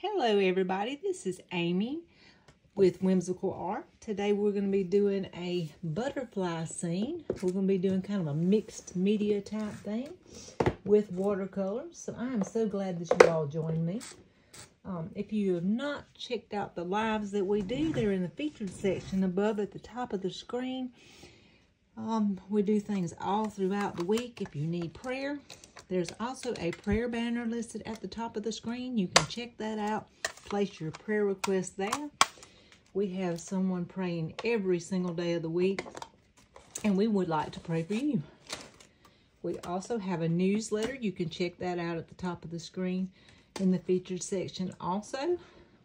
Hello everybody, this is Amy with Whimsical Art. Today we're going to be doing a butterfly scene. We're going to be doing kind of a mixed media type thing with watercolors. So I am so glad that you all joined me. Um, if you have not checked out the lives that we do, they're in the featured section above at the top of the screen. Um, we do things all throughout the week. If you need prayer, there's also a prayer banner listed at the top of the screen. You can check that out. Place your prayer request there. We have someone praying every single day of the week, and we would like to pray for you. We also have a newsletter. You can check that out at the top of the screen in the featured section. Also,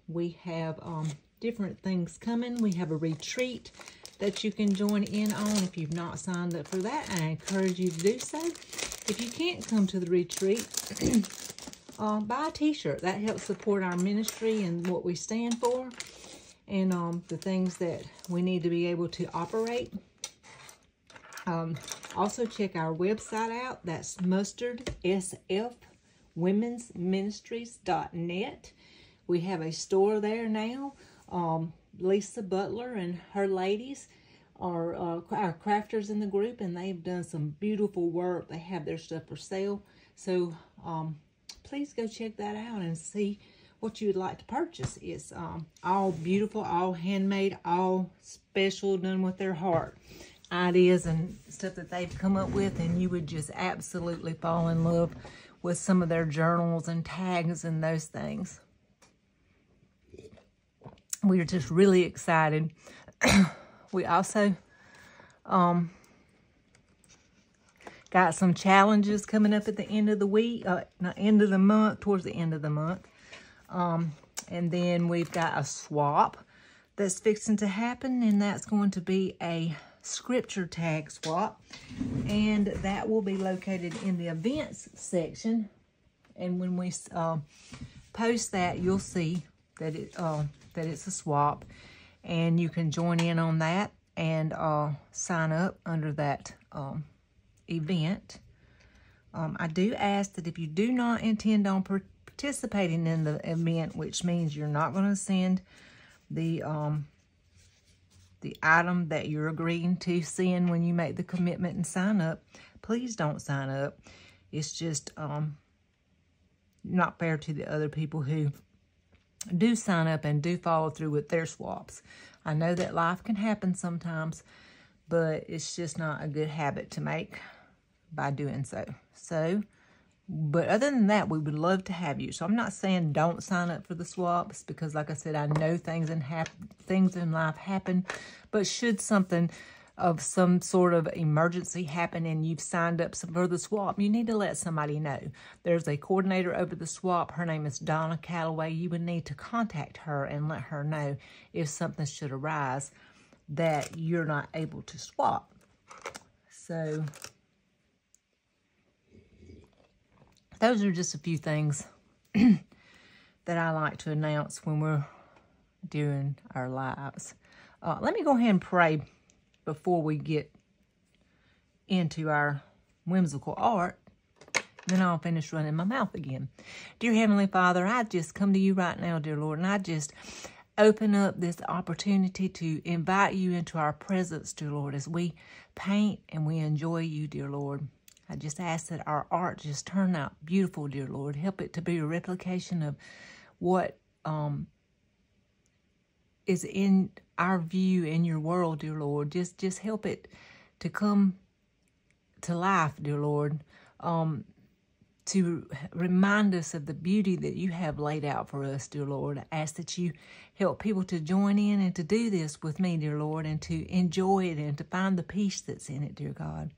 we have um, different things coming. We have a retreat that you can join in on if you've not signed up for that. I encourage you to do so. If you can't come to the retreat, uh, buy a t-shirt. That helps support our ministry and what we stand for and um, the things that we need to be able to operate. Um, also, check our website out. That's mustard, SF, womensministries.net. We have a store there now. Um, Lisa Butler and her ladies are uh, our crafters in the group, and they've done some beautiful work. They have their stuff for sale. So um, please go check that out and see what you would like to purchase. It's um, all beautiful, all handmade, all special, done with their heart. Ideas and stuff that they've come up with, and you would just absolutely fall in love with some of their journals and tags and those things. We are just really excited. we also um, got some challenges coming up at the end of the week, uh, not end of the month, towards the end of the month. Um, and then we've got a swap that's fixing to happen, and that's going to be a scripture tag swap. And that will be located in the events section. And when we uh, post that, you'll see that it uh, that it's a swap. And you can join in on that and uh, sign up under that um, event. Um, I do ask that if you do not intend on participating in the event, which means you're not going to send the um, the item that you're agreeing to send when you make the commitment and sign up, please don't sign up. It's just um, not fair to the other people who do sign up and do follow through with their swaps. I know that life can happen sometimes, but it's just not a good habit to make by doing so. So, but other than that, we would love to have you. So I'm not saying don't sign up for the swaps because like I said, I know things in, things in life happen. But should something of some sort of emergency happen and you've signed up for the swap, you need to let somebody know. There's a coordinator over the swap. Her name is Donna Calloway. You would need to contact her and let her know if something should arise that you're not able to swap. So those are just a few things that I like to announce when we're doing our lives. Uh, let me go ahead and pray before we get into our whimsical art. Then I'll finish running my mouth again. Dear Heavenly Father, I just come to you right now, dear Lord, and I just open up this opportunity to invite you into our presence, dear Lord, as we paint and we enjoy you, dear Lord. I just ask that our art just turn out beautiful, dear Lord. Help it to be a replication of what um, is in our view in your world, dear Lord. Just just help it to come to life, dear Lord. Um, to remind us of the beauty that you have laid out for us, dear Lord. I ask that you help people to join in and to do this with me, dear Lord, and to enjoy it and to find the peace that's in it, dear God.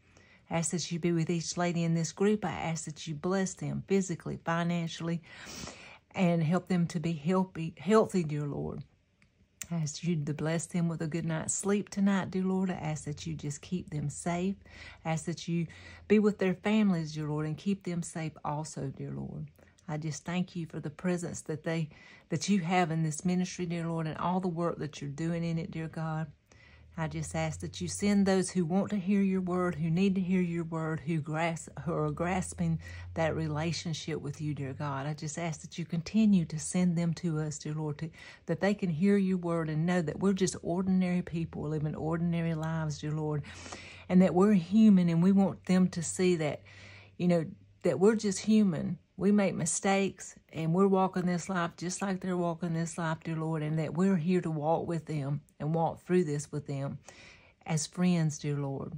I ask that you be with each lady in this group. I ask that you bless them physically, financially, and help them to be healthy, healthy, dear Lord. Ask you to bless them with a good night's sleep tonight, dear Lord. I ask that you just keep them safe. I ask that you be with their families, dear Lord, and keep them safe also, dear Lord. I just thank you for the presence that they that you have in this ministry, dear Lord, and all the work that you're doing in it, dear God. I just ask that you send those who want to hear your word, who need to hear your word, who grasp, who are grasping that relationship with you, dear God. I just ask that you continue to send them to us, dear Lord, to, that they can hear your word and know that we're just ordinary people living ordinary lives, dear Lord, and that we're human and we want them to see that, you know, that we're just human we make mistakes and we're walking this life just like they're walking this life, dear Lord, and that we're here to walk with them and walk through this with them as friends, dear Lord.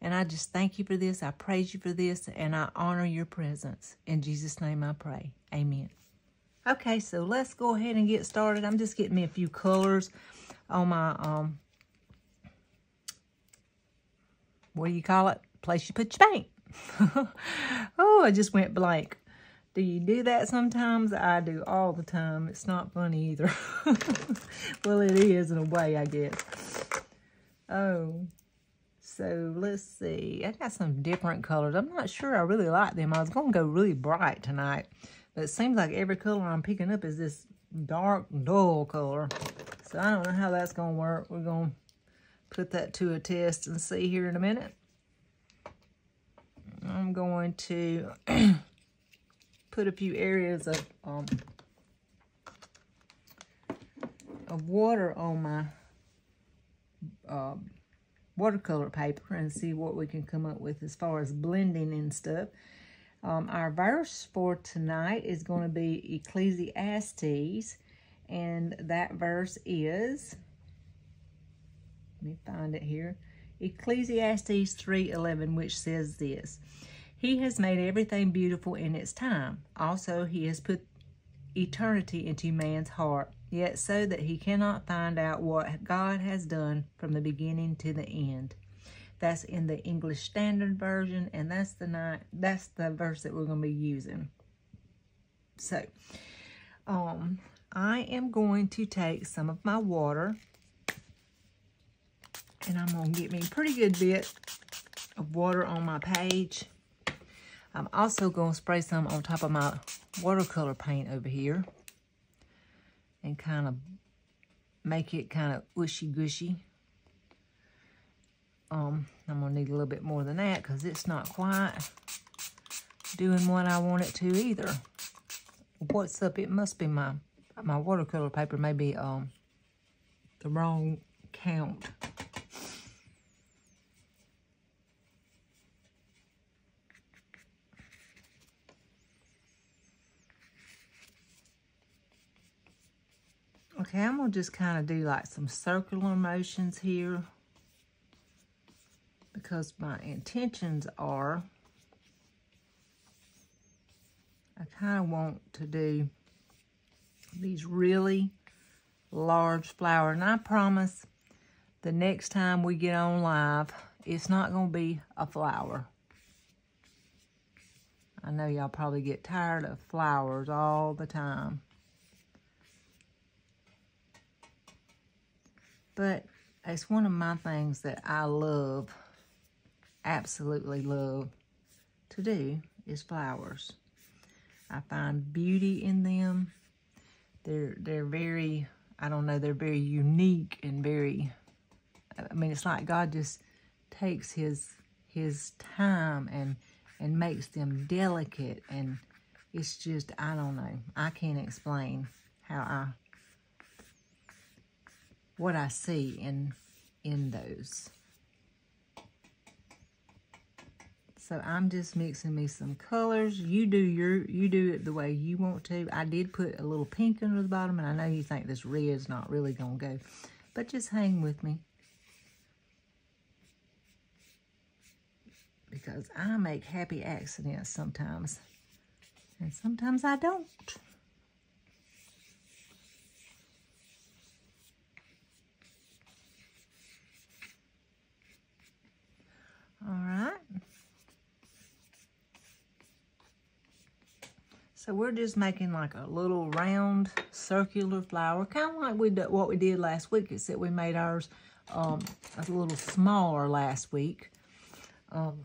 And I just thank you for this. I praise you for this, and I honor your presence. In Jesus' name I pray. Amen. Okay, so let's go ahead and get started. I'm just getting me a few colors on my, um, what do you call it? Place you put your paint. oh, I just went blank. Do you do that sometimes? I do all the time. It's not funny either. well, it is in a way, I guess. Oh, so let's see. I got some different colors. I'm not sure I really like them. I was going to go really bright tonight. But it seems like every color I'm picking up is this dark, dull color. So I don't know how that's going to work. We're going to put that to a test and see here in a minute. I'm going to put a few areas of um, of water on my uh, watercolor paper and see what we can come up with as far as blending and stuff. Um, our verse for tonight is going to be Ecclesiastes, and that verse is, let me find it here, Ecclesiastes 3.11, which says this, he has made everything beautiful in its time. Also, he has put eternity into man's heart, yet so that he cannot find out what God has done from the beginning to the end. That's in the English Standard Version, and that's the night, that's the verse that we're going to be using. So, um, I am going to take some of my water, and I'm going to get me a pretty good bit of water on my page. I'm also going to spray some on top of my watercolor paint over here and kind of make it kind of ushy-gushy. Um, I'm going to need a little bit more than that because it's not quite doing what I want it to either. What's up? It must be my my watercolor paper Maybe um, the wrong count. Okay, I'm to just kind of do like some circular motions here because my intentions are I kind of want to do these really large flower. And I promise the next time we get on live, it's not going to be a flower. I know y'all probably get tired of flowers all the time. But it's one of my things that I love, absolutely love to do is flowers. I find beauty in them. They're they're very, I don't know, they're very unique and very, I mean, it's like God just takes his his time and and makes them delicate and it's just, I don't know. I can't explain how I what I see in in those. So I'm just mixing me some colors. You do your you do it the way you want to. I did put a little pink under the bottom, and I know you think this red's not really gonna go, but just hang with me. Because I make happy accidents sometimes. And sometimes I don't. All right. So we're just making like a little round circular flower, kind of like we did, what we did last week, except we made ours um, a little smaller last week. Um,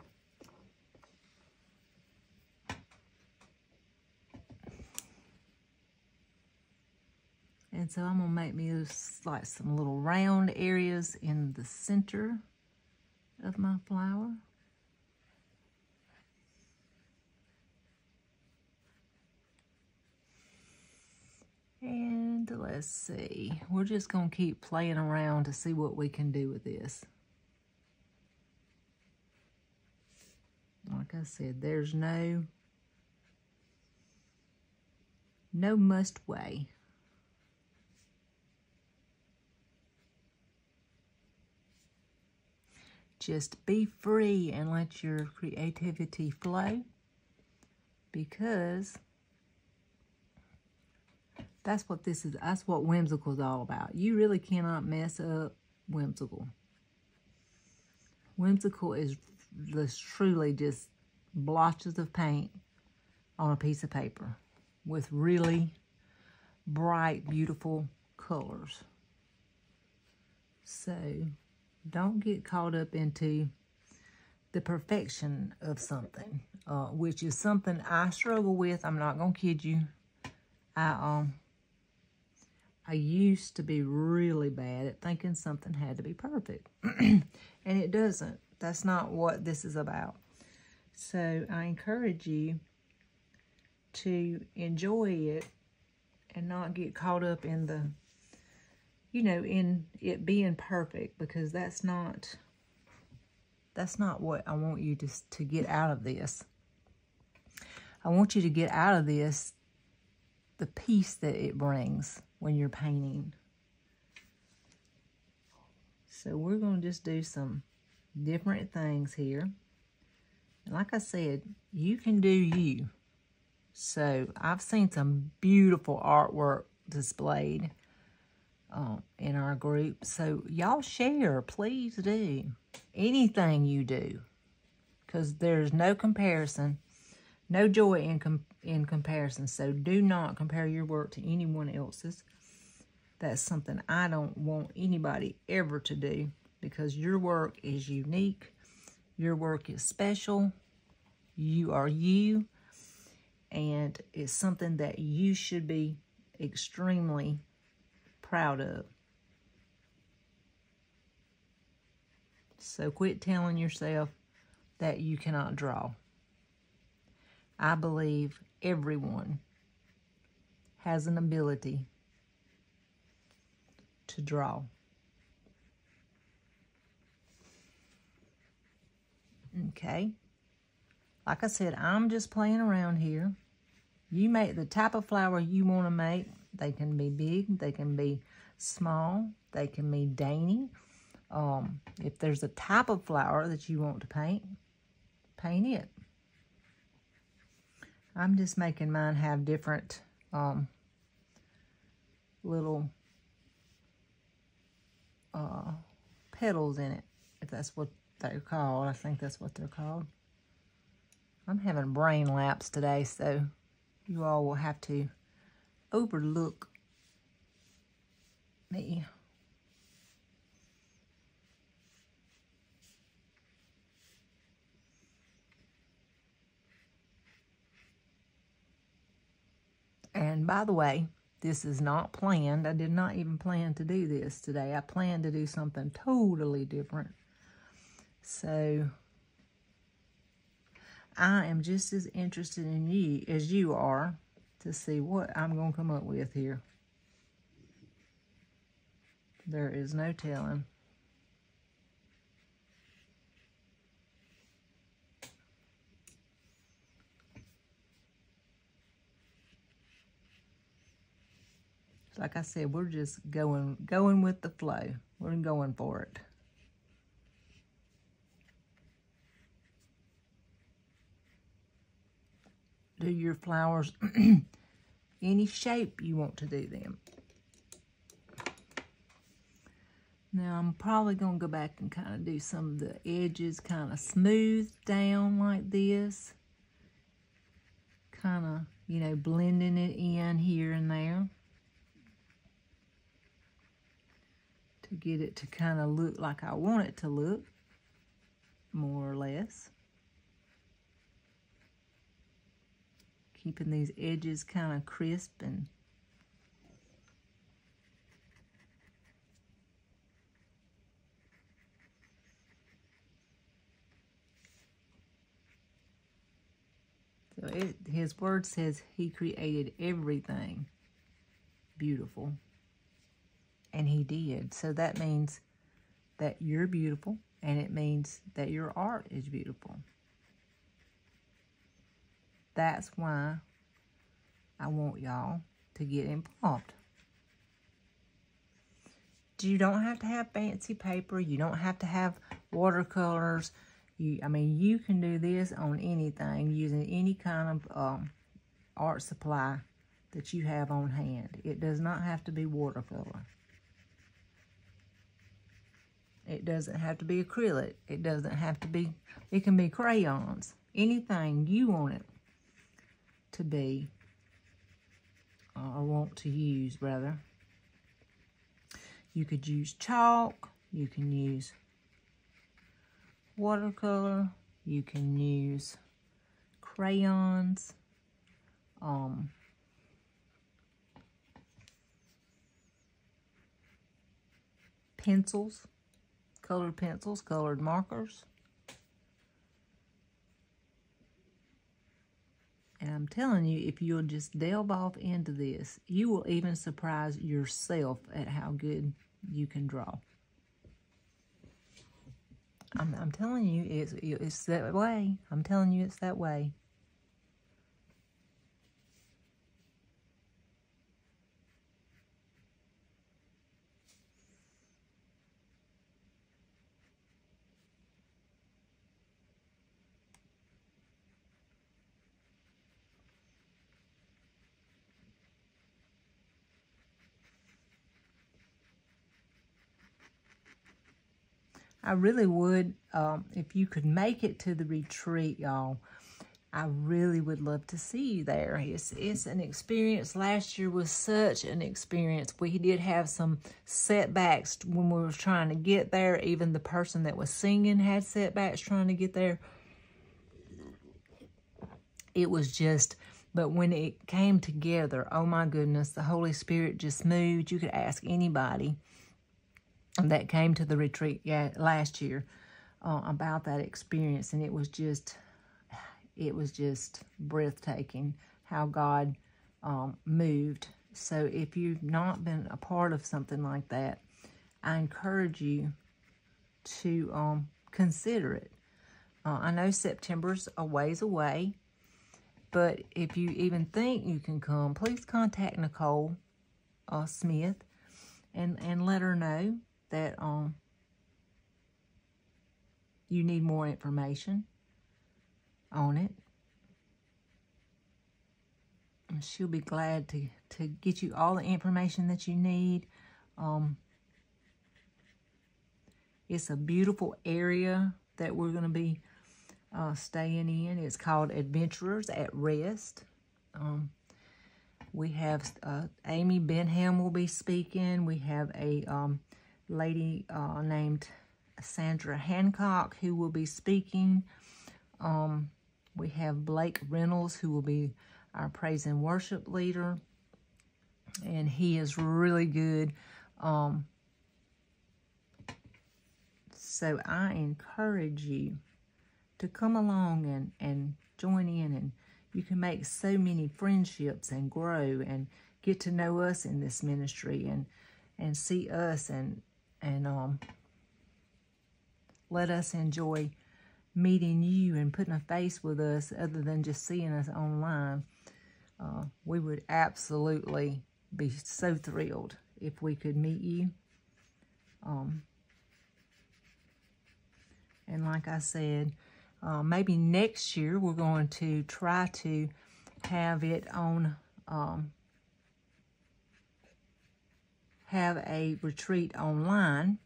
and And so I'm gonna make me like some little round areas in the center of my flower. And let's see, we're just gonna keep playing around to see what we can do with this. Like I said, there's no, no must way. Just be free and let your creativity flow because that's what this is. That's what whimsical is all about. You really cannot mess up whimsical. Whimsical is this truly just blotches of paint on a piece of paper with really bright, beautiful colors. So don't get caught up into the perfection of something, uh, which is something I struggle with. I'm not going to kid you. I, um, I used to be really bad at thinking something had to be perfect. and it doesn't. That's not what this is about. So I encourage you to enjoy it and not get caught up in the, you know, in it being perfect because that's not, that's not what I want you to, to get out of this. I want you to get out of this the peace that it brings when you're painting. So we're going to just do some different things here. And like I said, you can do you. So I've seen some beautiful artwork displayed uh, in our group. So y'all share, please do. Anything you do. Because there's no comparison, no joy in, com in comparison. So do not compare your work to anyone else's. That's something I don't want anybody ever to do because your work is unique. Your work is special. You are you. And it's something that you should be extremely proud of. So quit telling yourself that you cannot draw. I believe everyone has an ability to draw. Okay. Like I said, I'm just playing around here. You make the type of flower you want to make. They can be big. They can be small. They can be dainty. Um, if there's a type of flower that you want to paint, paint it. I'm just making mine have different um, little uh, petals in it, if that's what they're called. I think that's what they're called. I'm having brain lapse today, so you all will have to overlook me. And by the way, this is not planned. I did not even plan to do this today. I planned to do something totally different. So I am just as interested in you as you are to see what I'm going to come up with here. There is no telling. Like I said, we're just going going with the flow. We're going for it. Do your flowers any shape you want to do them. Now I'm probably going to go back and kind of do some of the edges kind of smooth down like this. Kind of, you know, blending it in here and there. To get it to kind of look like I want it to look, more or less. keeping these edges kind of crisp and So it, his word says he created everything beautiful. And he did. So that means that you're beautiful and it means that your art is beautiful. That's why I want y'all to get involved. You don't have to have fancy paper. You don't have to have watercolors. You, I mean, you can do this on anything using any kind of um, art supply that you have on hand. It does not have to be watercolor. It doesn't have to be acrylic. It doesn't have to be, it can be crayons. Anything you want it to be, or want to use, rather. You could use chalk. You can use watercolor. You can use crayons. Um, pencils, colored pencils, colored markers. And I'm telling you, if you'll just delve off into this, you will even surprise yourself at how good you can draw. I'm, I'm telling you, it's, it's that way. I'm telling you, it's that way. I really would, um, if you could make it to the retreat, y'all, I really would love to see you there. It's, it's an experience. Last year was such an experience. We did have some setbacks when we were trying to get there. Even the person that was singing had setbacks trying to get there. It was just, but when it came together, oh my goodness, the Holy Spirit just moved. You could ask anybody that came to the retreat yeah, last year uh, about that experience. And it was just, it was just breathtaking how God um, moved. So if you've not been a part of something like that, I encourage you to um, consider it. Uh, I know September's a ways away, but if you even think you can come, please contact Nicole uh, Smith and, and let her know that um, you need more information on it. And she'll be glad to, to get you all the information that you need. Um, it's a beautiful area that we're going to be uh, staying in. It's called Adventurers at Rest. Um, we have uh, Amy Benham will be speaking. We have a um, lady uh, named Sandra Hancock who will be speaking. Um, we have Blake Reynolds who will be our praise and worship leader. And he is really good. Um, so I encourage you to come along and, and join in and you can make so many friendships and grow and get to know us in this ministry and and see us and and um, let us enjoy meeting you and putting a face with us other than just seeing us online. Uh, we would absolutely be so thrilled if we could meet you. Um, and like I said, uh, maybe next year we're going to try to have it on um, have a retreat online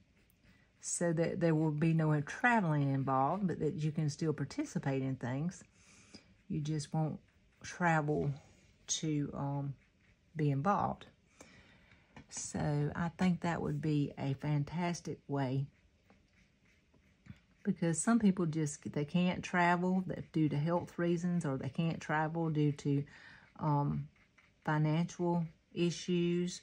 so that there will be no traveling involved, but that you can still participate in things. You just won't travel to um, be involved. So I think that would be a fantastic way because some people just, they can't travel due to health reasons or they can't travel due to um, financial issues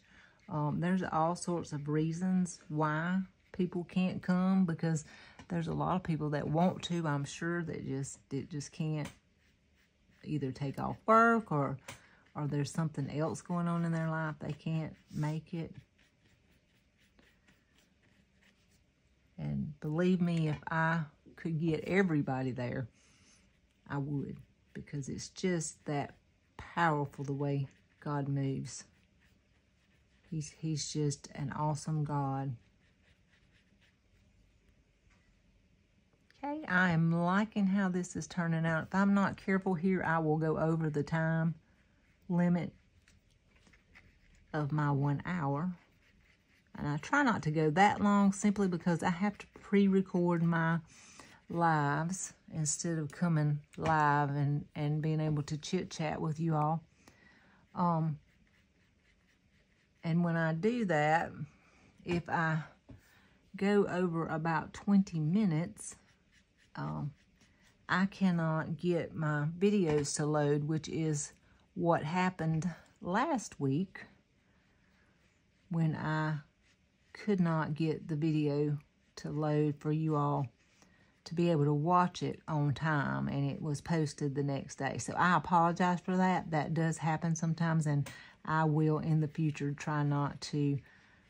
um, there's all sorts of reasons why people can't come because there's a lot of people that want to, I'm sure, that just that just can't either take off work or or there's something else going on in their life, they can't make it. And believe me, if I could get everybody there, I would. Because it's just that powerful the way God moves. He's, he's just an awesome God. Okay, I am liking how this is turning out. If I'm not careful here, I will go over the time limit of my one hour. And I try not to go that long simply because I have to pre-record my lives instead of coming live and, and being able to chit-chat with you all. Um, and when I do that, if I go over about 20 minutes, um, I cannot get my videos to load, which is what happened last week when I could not get the video to load for you all to be able to watch it on time and it was posted the next day. So I apologize for that. That does happen sometimes and I will in the future try not to,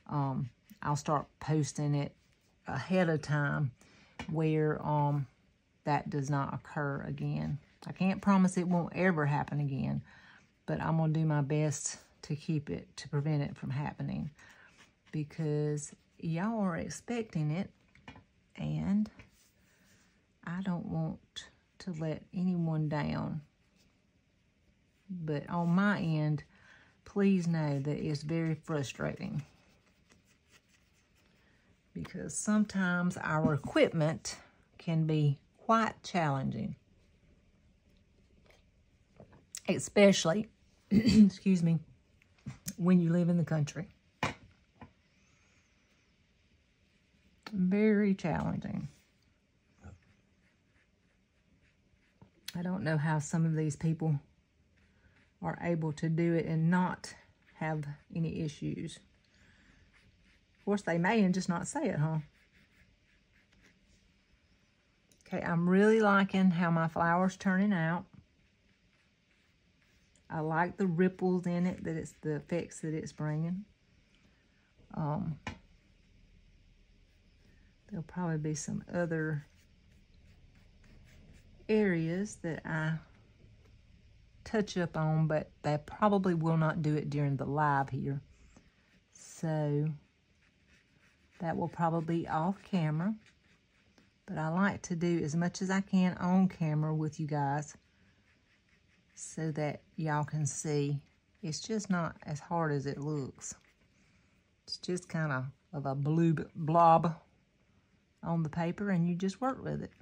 um, I'll start posting it ahead of time where um, that does not occur again. I can't promise it won't ever happen again, but I'm going to do my best to keep it, to prevent it from happening because y'all are expecting it and I don't want to let anyone down. But on my end, please know that it's very frustrating because sometimes our equipment can be quite challenging, especially excuse me, when you live in the country. Very challenging. I don't know how some of these people are able to do it and not have any issues. Of course, they may and just not say it, huh? Okay, I'm really liking how my flower's turning out. I like the ripples in it, that it's the effects that it's bringing. Um, there'll probably be some other areas that I touch up on, but they probably will not do it during the live here. So that will probably be off camera. But I like to do as much as I can on camera with you guys so that y'all can see. It's just not as hard as it looks. It's just kind of of a blue blob on the paper and you just work with it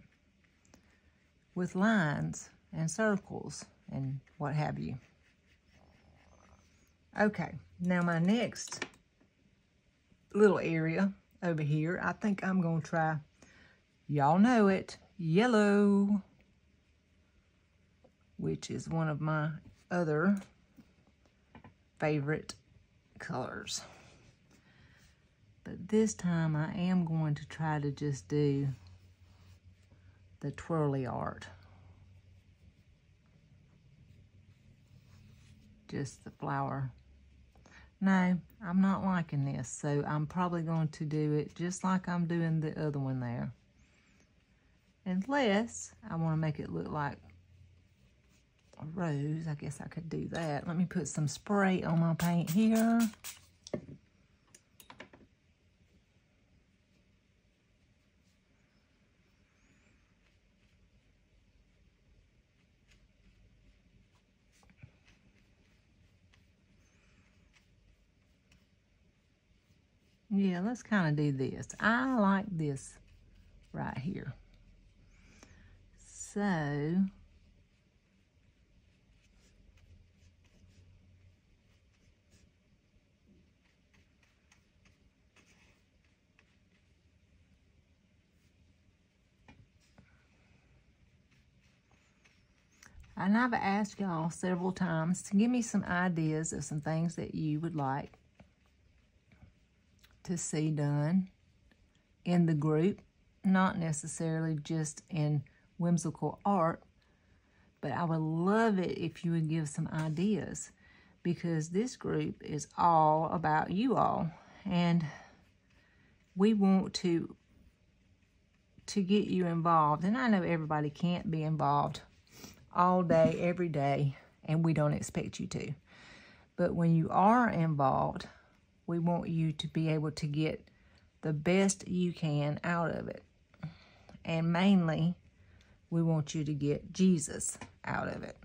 with lines and circles and what have you. Okay, now my next little area over here, I think I'm going to try, y'all know it, yellow which is one of my other favorite colors. But this time I am going to try to just do the twirly art. Just the flower. No, I'm not liking this, so I'm probably going to do it just like I'm doing the other one there. Unless I want to make it look like a rose. I guess I could do that. Let me put some spray on my paint here. Yeah, let's kind of do this. I like this right here. So, And I've asked y'all several times to give me some ideas of some things that you would like to see done in the group, not necessarily just in whimsical art, But I would love it if you would give some ideas because this group is all about you all. And we want to to get you involved. And I know everybody can't be involved all day, every day, and we don't expect you to. But when you are involved, we want you to be able to get the best you can out of it. And mainly, we want you to get Jesus out of it.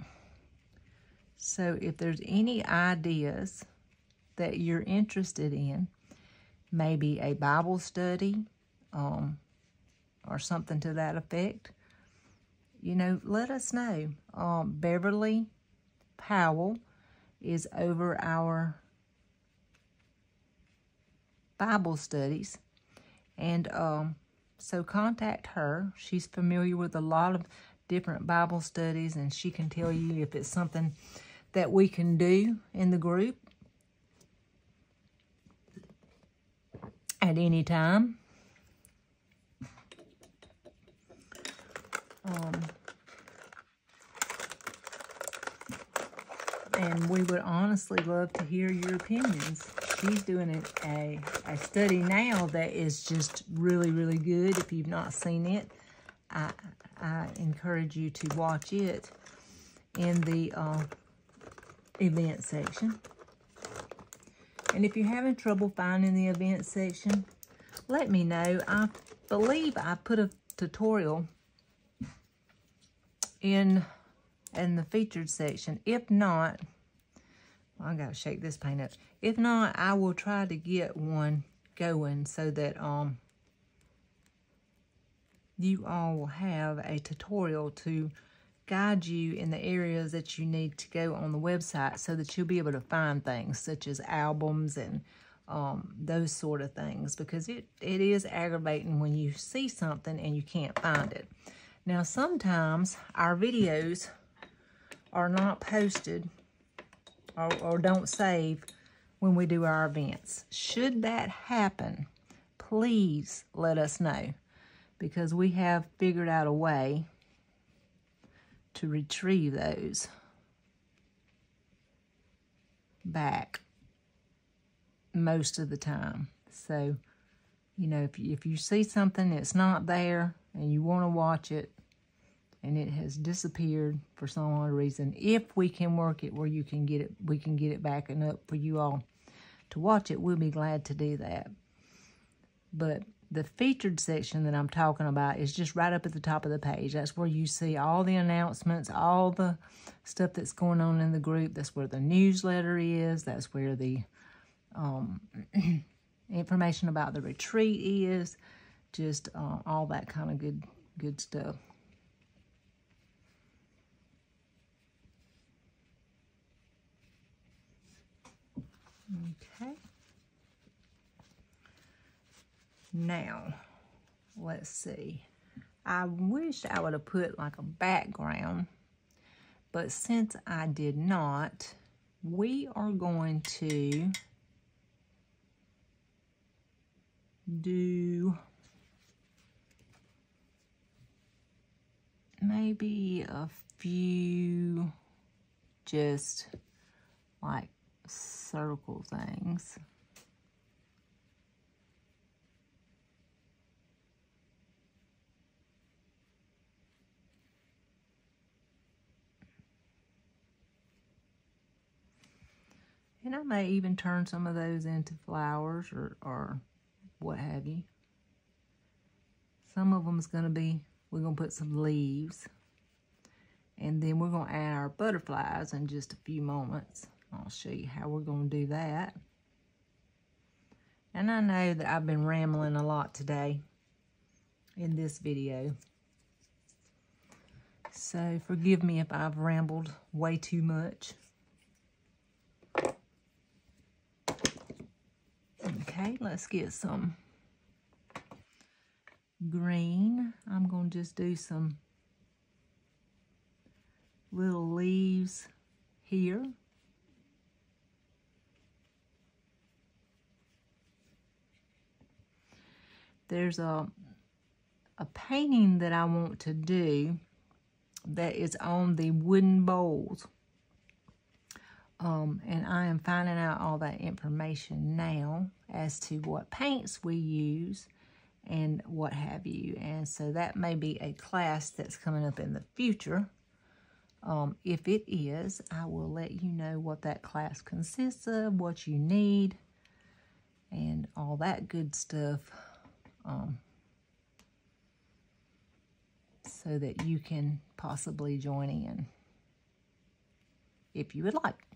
So if there's any ideas that you're interested in, maybe a Bible study um, or something to that effect, you know, let us know. Um, Beverly Powell is over our Bible studies. And um, so contact her. She's familiar with a lot of different Bible studies and she can tell you if it's something that we can do in the group at any time. Um, and we would honestly love to hear your opinions. She's doing a, a study now that is just really, really good. If you've not seen it, I, I encourage you to watch it in the uh, event section. And if you're having trouble finding the event section, let me know. I believe I put a tutorial in in the featured section. If not, I gotta shake this paint up. If not, I will try to get one going so that um you all will have a tutorial to guide you in the areas that you need to go on the website so that you'll be able to find things such as albums and um, those sort of things because it, it is aggravating when you see something and you can't find it. Now, sometimes our videos are not posted or, or don't save when we do our events. Should that happen, please let us know because we have figured out a way to retrieve those back most of the time. So, you know, if you, if you see something that's not there and you want to watch it and it has disappeared for some odd reason, if we can work it where you can get it, we can get it back and up for you all to watch it, we'll be glad to do that. But the featured section that I'm talking about is just right up at the top of the page. That's where you see all the announcements, all the stuff that's going on in the group. That's where the newsletter is. That's where the um, information about the retreat is. Just uh, all that kind of good, good stuff. Okay. Now, let's see. I wish I would have put like a background, but since I did not, we are going to do maybe a few just like circle things. And I may even turn some of those into flowers or, or what have you. Some of them is going to be, we're going to put some leaves. And then we're going to add our butterflies in just a few moments. I'll show you how we're going to do that. And I know that I've been rambling a lot today in this video. So forgive me if I've rambled way too much. Okay, let's get some green. I'm going to just do some little leaves here. There's a, a painting that I want to do that is on the wooden bowls. Um, and I am finding out all that information now as to what paints we use and what have you. And so that may be a class that's coming up in the future. Um, if it is, I will let you know what that class consists of, what you need, and all that good stuff. Um, so that you can possibly join in if you would like.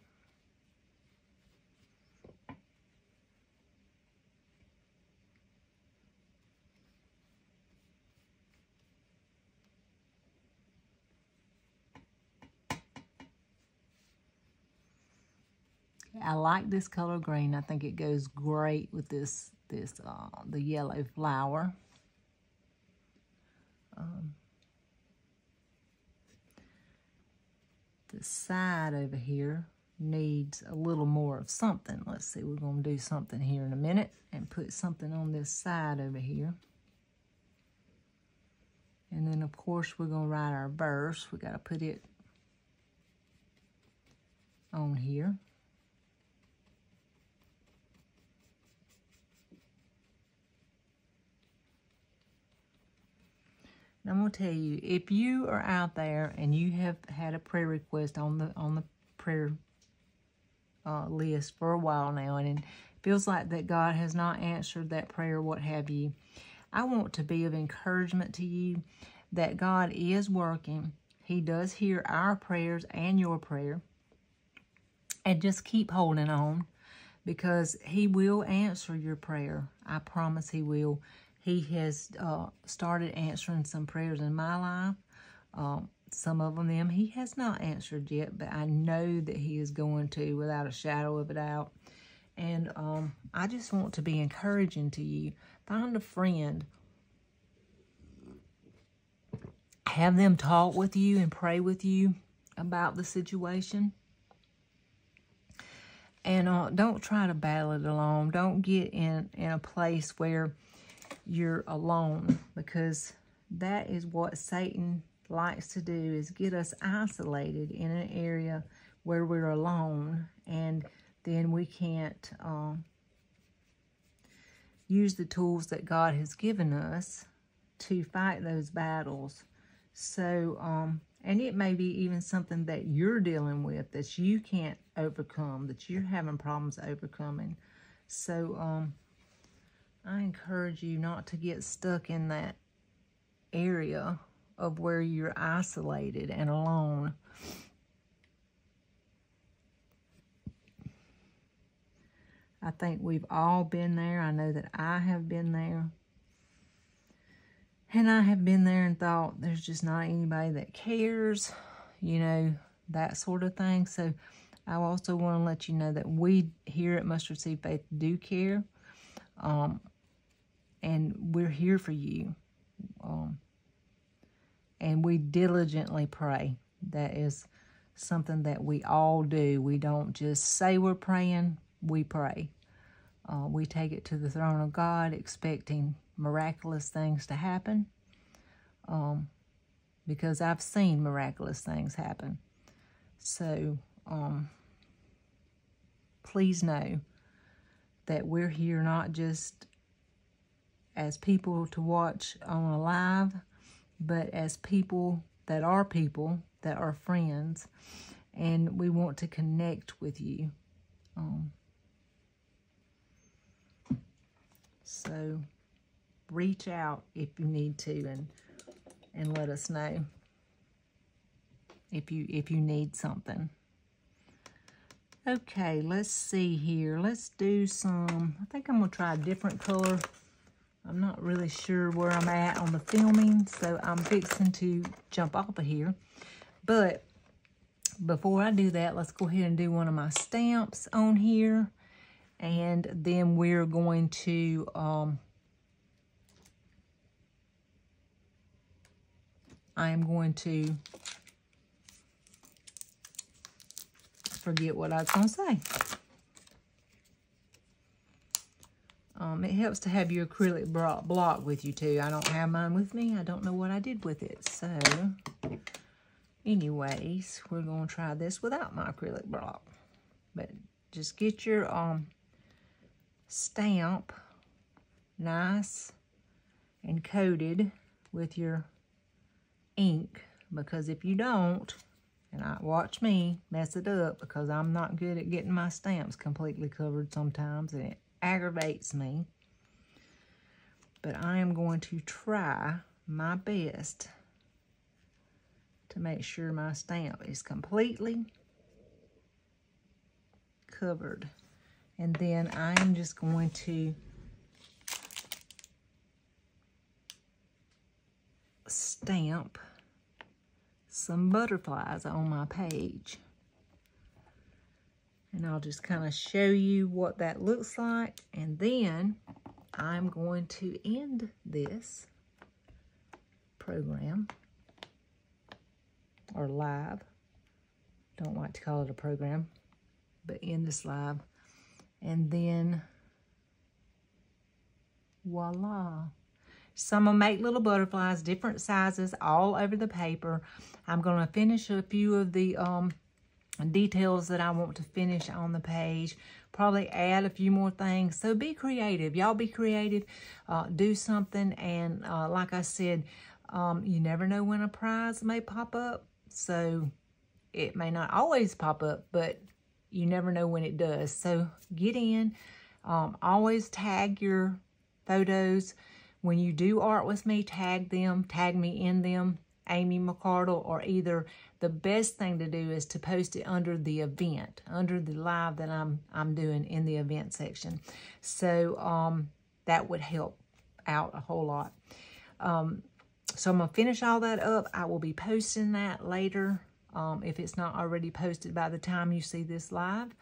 I like this color green. I think it goes great with this, this uh, the yellow flower. Um, the side over here needs a little more of something. Let's see, we're going to do something here in a minute and put something on this side over here. And then, of course, we're going to write our verse. we got to put it on here. I'm gonna tell you, if you are out there and you have had a prayer request on the on the prayer uh, list for a while now, and it feels like that God has not answered that prayer, what have you, I want to be of encouragement to you that God is working. He does hear our prayers and your prayer. And just keep holding on because he will answer your prayer. I promise he will. He has uh, started answering some prayers in my life. Um, some of them he has not answered yet, but I know that he is going to without a shadow of a doubt. And um, I just want to be encouraging to you. Find a friend. Have them talk with you and pray with you about the situation. And uh, don't try to battle it alone. Don't get in, in a place where you're alone because that is what Satan likes to do is get us isolated in an area where we're alone and then we can't um, use the tools that God has given us to fight those battles. So, um, and it may be even something that you're dealing with that you can't overcome, that you're having problems overcoming. So, um, I encourage you not to get stuck in that area of where you're isolated and alone. I think we've all been there. I know that I have been there. And I have been there and thought there's just not anybody that cares, you know, that sort of thing. So I also want to let you know that we here at Mustard Seed Faith do care. Um, and we're here for you. Um, and we diligently pray. That is something that we all do. We don't just say we're praying, we pray. Uh, we take it to the throne of God expecting miraculous things to happen um, because I've seen miraculous things happen. So um, please know that we're here not just as people to watch on a live, but as people that are people, that are friends, and we want to connect with you. Um, so reach out if you need to and and let us know if you if you need something. Okay, let's see here. Let's do some, I think I'm going to try a different color I'm not really sure where I'm at on the filming, so I'm fixing to jump off of here. But before I do that, let's go ahead and do one of my stamps on here. And then we're going to um, I am going to forget what I was going to say. Um, it helps to have your acrylic block with you too. I don't have mine with me. I don't know what I did with it. So anyways, we're going to try this without my acrylic block. But just get your um stamp nice and coated with your ink because if you don't, and I watch me mess it up because I'm not good at getting my stamps completely covered sometimes and it aggravates me. But I am going to try my best to make sure my stamp is completely covered. And then I am just going to stamp some butterflies on my page. And I'll just kind of show you what that looks like. And then I'm going to end this program or live. Don't like to call it a program, but end this live. And then voila. So I'm going to make little butterflies, different sizes, all over the paper. I'm going to finish a few of the um, details that I want to finish on the page. Probably add a few more things. So be creative. Y'all be creative. Uh, do something. And uh, like I said, um, you never know when a prize may pop up. So it may not always pop up, but you never know when it does. So get in. Um, always tag your photos. When you do art with me, tag them, tag me in them, Amy McCardle, or either the best thing to do is to post it under the event, under the live that I'm I'm doing in the event section. So um, that would help out a whole lot. Um, so I'm going to finish all that up. I will be posting that later um, if it's not already posted by the time you see this live.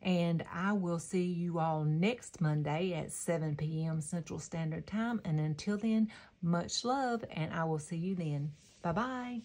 And I will see you all next Monday at 7 p.m. Central Standard Time. And until then, much love, and I will see you then. Bye-bye.